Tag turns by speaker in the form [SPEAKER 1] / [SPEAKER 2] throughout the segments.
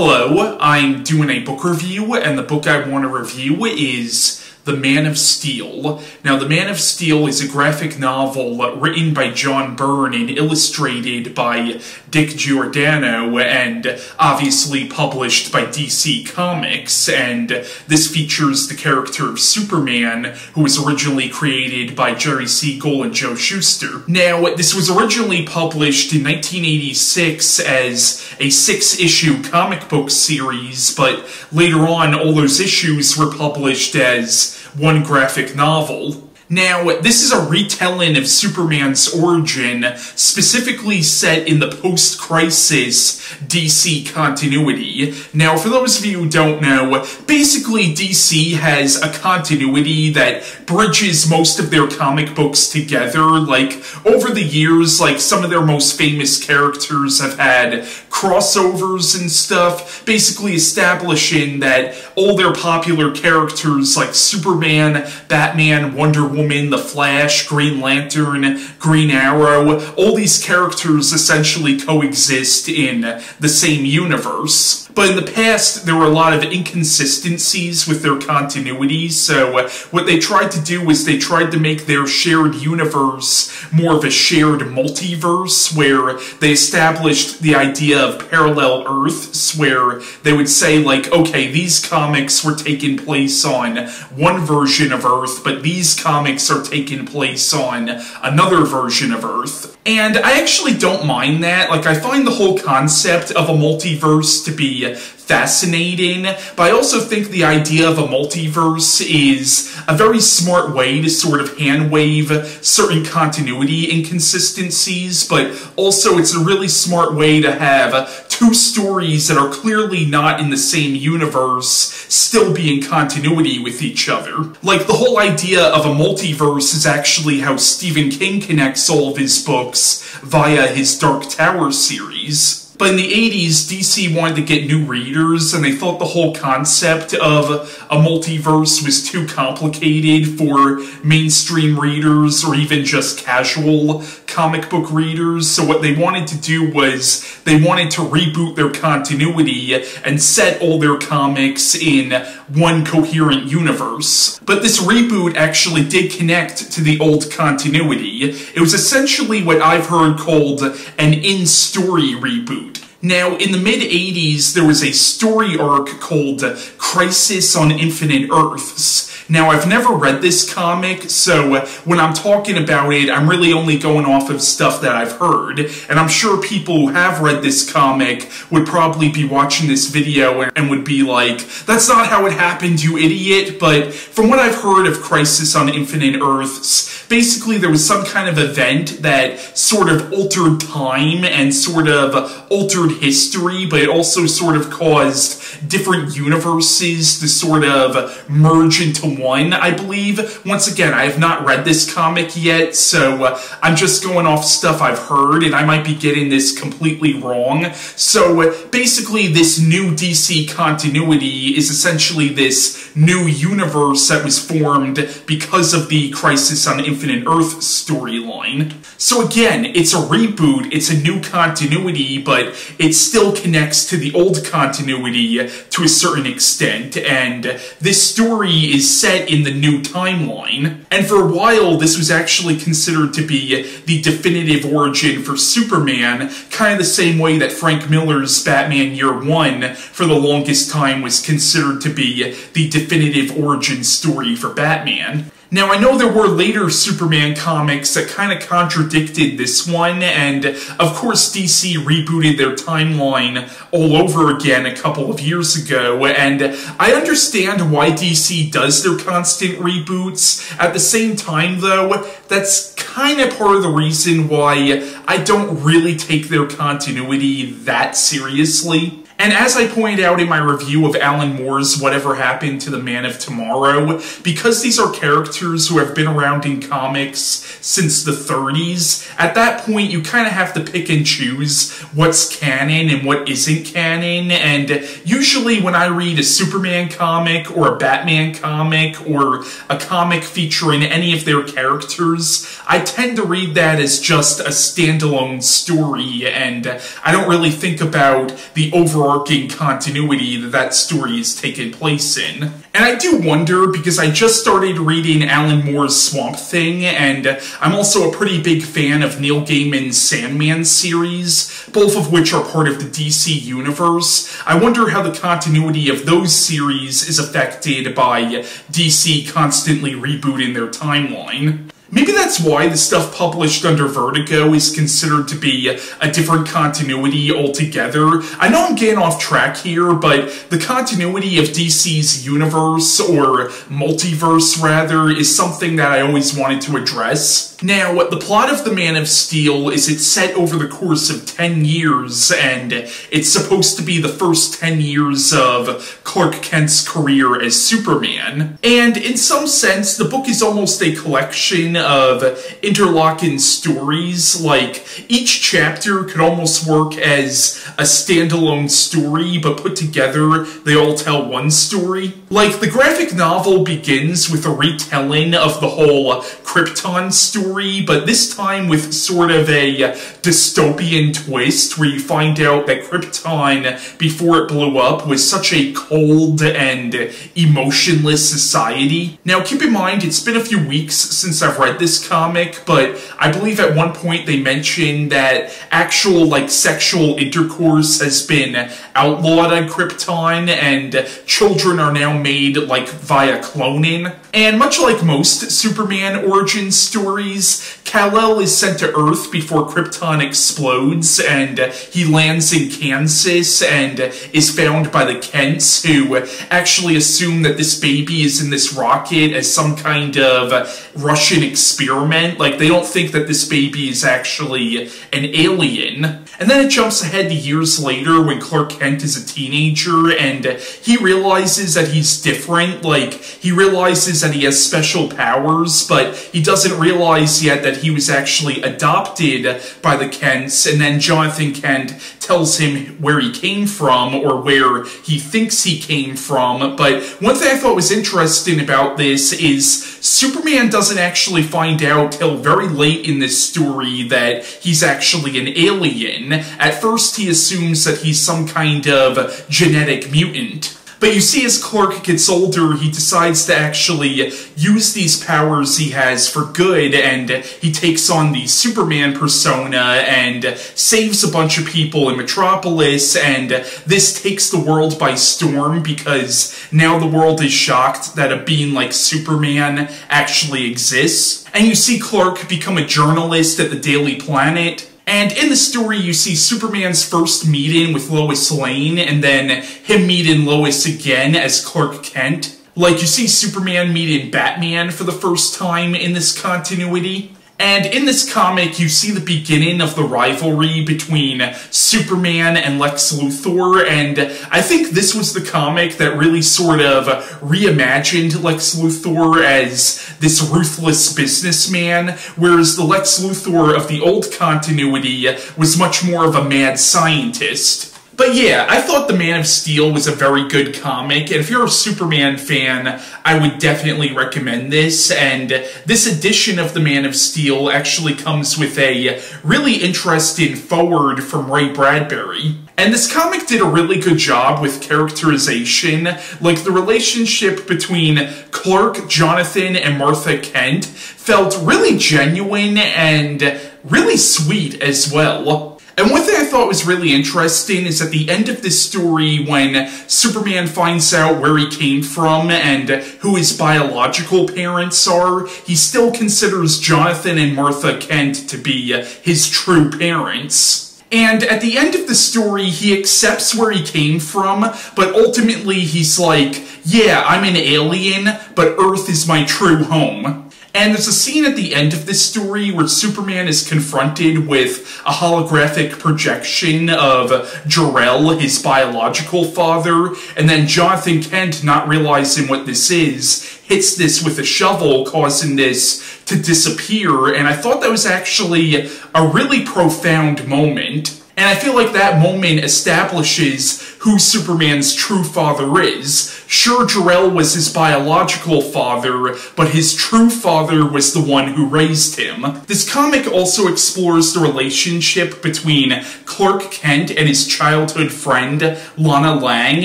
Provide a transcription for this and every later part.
[SPEAKER 1] Hello, I'm doing a book review, and the book I want to review is the Man of Steel. Now, The Man of Steel is a graphic novel written by John Byrne and illustrated by Dick Giordano, and obviously published by DC Comics. And this features the character of Superman, who was originally created by Jerry Siegel and Joe Shuster. Now, this was originally published in 1986 as a six issue comic book series, but later on, all those issues were published as one graphic novel. Now, this is a retelling of Superman's origin, specifically set in the post-crisis DC continuity. Now, for those of you who don't know, basically DC has a continuity that bridges most of their comic books together. Like, over the years, like, some of their most famous characters have had crossovers and stuff, basically establishing that all their popular characters like Superman, Batman, Wonder Woman, Woman, The Flash, Green Lantern, Green Arrow, all these characters essentially coexist in the same universe. But in the past, there were a lot of inconsistencies with their continuity, so what they tried to do was they tried to make their shared universe more of a shared multiverse, where they established the idea of parallel Earths, where they would say, like, okay, these comics were taking place on one version of Earth, but these comics are taking place on another version of Earth. And I actually don't mind that. Like, I find the whole concept of a multiverse to be fascinating, but I also think the idea of a multiverse is a very smart way to sort of hand wave certain continuity inconsistencies, but also it's a really smart way to have two stories that are clearly not in the same universe still be in continuity with each other. Like, the whole idea of a multiverse is actually how Stephen King connects all of his books via his Dark Tower series. But in the 80s, DC wanted to get new readers, and they thought the whole concept of a multiverse was too complicated for mainstream readers or even just casual comic book readers. So what they wanted to do was they wanted to reboot their continuity and set all their comics in one coherent universe. But this reboot actually did connect to the old continuity. It was essentially what I've heard called an in-story reboot. Now, in the mid 80s, there was a story arc called Crisis on Infinite Earths. Now, I've never read this comic, so uh, when I'm talking about it, I'm really only going off of stuff that I've heard. And I'm sure people who have read this comic would probably be watching this video and would be like, that's not how it happened, you idiot. But from what I've heard of Crisis on Infinite Earths, basically there was some kind of event that sort of altered time and sort of altered history, but it also sort of caused different universes to sort of merge into one, I believe. Once again, I have not read this comic yet, so uh, I'm just going off stuff I've heard, and I might be getting this completely wrong. So uh, basically, this new DC continuity is essentially this new universe that was formed because of the Crisis on Infinite Earth storyline. So again, it's a reboot, it's a new continuity, but it still connects to the old continuity to a certain extent, and this story is set in the new timeline. And for a while, this was actually considered to be the definitive origin for Superman, kind of the same way that Frank Miller's Batman Year One for the longest time was considered to be the definitive origin story for Batman. Now, I know there were later Superman comics that kind of contradicted this one, and of course DC rebooted their timeline all over again a couple of years ago, and I understand why DC does their constant reboots. At the same time, though, that's kind of part of the reason why I don't really take their continuity that seriously. And as I pointed out in my review of Alan Moore's Whatever Happened to the Man of Tomorrow, because these are characters who have been around in comics since the 30s, at that point you kind of have to pick and choose what's canon and what isn't canon, and usually when I read a Superman comic or a Batman comic or a comic featuring any of their characters, I tend to read that as just a standalone story, and I don't really think about the overall overarching continuity that that story is taking place in. And I do wonder because I just started reading Alan Moore's Swamp Thing, and I'm also a pretty big fan of Neil Gaiman's Sandman series, both of which are part of the DC universe. I wonder how the continuity of those series is affected by DC constantly rebooting their timeline. Maybe that's why the stuff published under Vertigo is considered to be a different continuity altogether. I know I'm getting off track here, but the continuity of DC's universe, or multiverse rather, is something that I always wanted to address. Now, the plot of The Man of Steel is it's set over the course of 10 years, and it's supposed to be the first 10 years of Clark Kent's career as Superman. And in some sense, the book is almost a collection of interlocking stories. Like, each chapter could almost work as a standalone story, but put together, they all tell one story. Like, the graphic novel begins with a retelling of the whole Krypton story but this time with sort of a dystopian twist where you find out that Krypton, before it blew up, was such a cold and emotionless society. Now, keep in mind, it's been a few weeks since I've read this comic, but I believe at one point they mentioned that actual, like, sexual intercourse has been outlawed on Krypton, and children are now made, like, via cloning. And much like most Superman origin stories, Kal-El is sent to Earth before Krypton explodes, and he lands in Kansas and is found by the Kents, who actually assume that this baby is in this rocket as some kind of Russian experiment. Like, they don't think that this baby is actually an alien. And then it jumps ahead years later when Clark Kent is a teenager and he realizes that he's different. Like, he realizes that he has special powers, but he doesn't realize yet that he was actually adopted by the Kents. And then Jonathan Kent tells him where he came from or where he thinks he came from. But one thing I thought was interesting about this is Superman doesn't actually find out till very late in this story that he's actually an alien. At first, he assumes that he's some kind of genetic mutant. But you see, as Clark gets older, he decides to actually use these powers he has for good, and he takes on the Superman persona and saves a bunch of people in Metropolis, and this takes the world by storm because now the world is shocked that a being like Superman actually exists. And you see Clark become a journalist at the Daily Planet, and in the story, you see Superman's first meeting with Lois Lane, and then him meeting Lois again as Clark Kent. Like, you see Superman meeting Batman for the first time in this continuity. And in this comic, you see the beginning of the rivalry between Superman and Lex Luthor, and I think this was the comic that really sort of reimagined Lex Luthor as this ruthless businessman, whereas the Lex Luthor of the old continuity was much more of a mad scientist. But yeah, I thought The Man of Steel was a very good comic, and if you're a Superman fan, I would definitely recommend this, and this edition of The Man of Steel actually comes with a really interesting foreword from Ray Bradbury. And this comic did a really good job with characterization, like the relationship between Clark, Jonathan, and Martha Kent felt really genuine and really sweet as well. And one thing I thought was really interesting is at the end of this story, when Superman finds out where he came from and who his biological parents are, he still considers Jonathan and Martha Kent to be uh, his true parents. And at the end of the story, he accepts where he came from, but ultimately he's like, yeah, I'm an alien, but Earth is my true home. And there's a scene at the end of this story where Superman is confronted with a holographic projection of Jor-El, his biological father, and then Jonathan Kent, not realizing what this is, hits this with a shovel, causing this to disappear, and I thought that was actually a really profound moment. And I feel like that moment establishes who Superman's true father is. Sure, Jor-El was his biological father, but his true father was the one who raised him. This comic also explores the relationship between Clark Kent and his childhood friend, Lana Lang,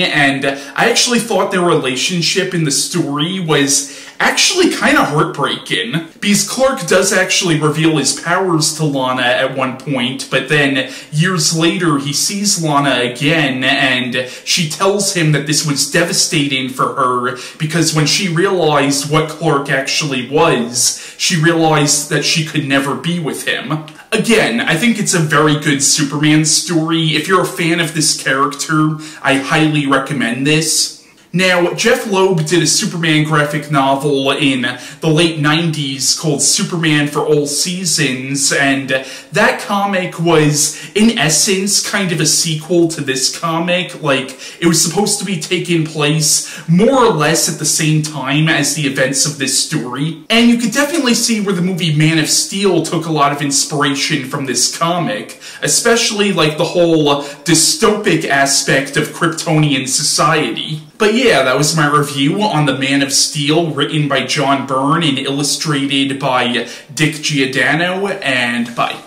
[SPEAKER 1] and I actually thought their relationship in the story was actually kind of heartbreaking. Because Clark does actually reveal his powers to Lana at one point, but then years later he sees Lana again and she tells him that this was devastating for her because when she realized what Clark actually was, she realized that she could never be with him. Again, I think it's a very good Superman story. If you're a fan of this character, I highly recommend this. Now, Jeph Loeb did a Superman graphic novel in the late 90s called Superman for All Seasons, and that comic was, in essence, kind of a sequel to this comic. Like, it was supposed to be taking place more or less at the same time as the events of this story. And you could definitely see where the movie Man of Steel took a lot of inspiration from this comic, especially like the whole dystopic aspect of Kryptonian society. But yeah, that was my review on The Man of Steel, written by John Byrne and illustrated by Dick Giordano, and bye.